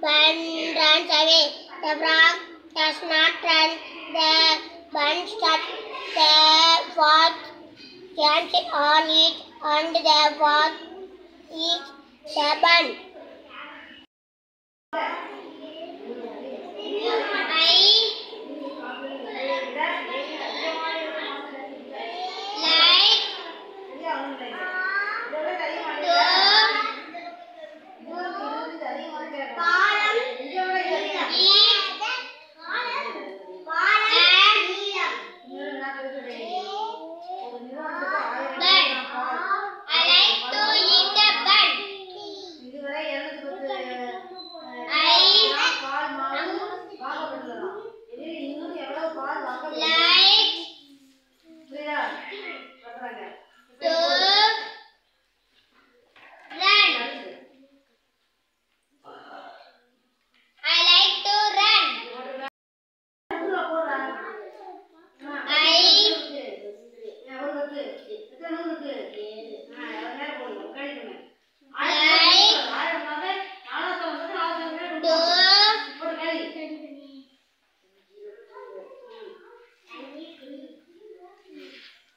bun runs away. The frog does not run. The bun stops. The frog can sit on it and the frog eats the bun. Сохранять.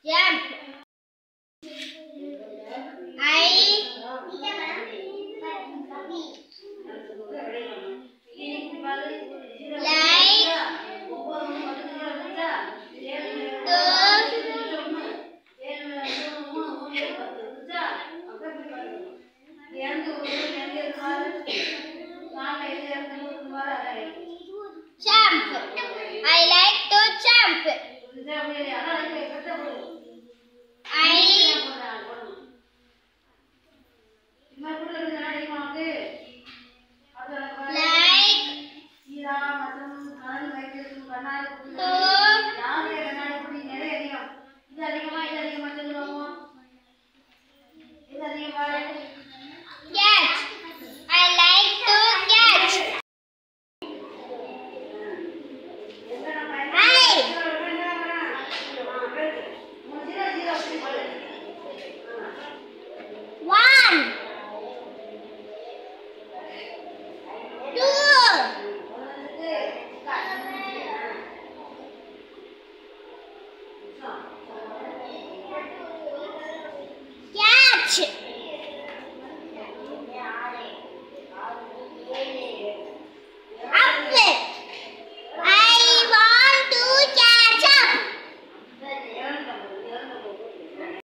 Yeah. Catch!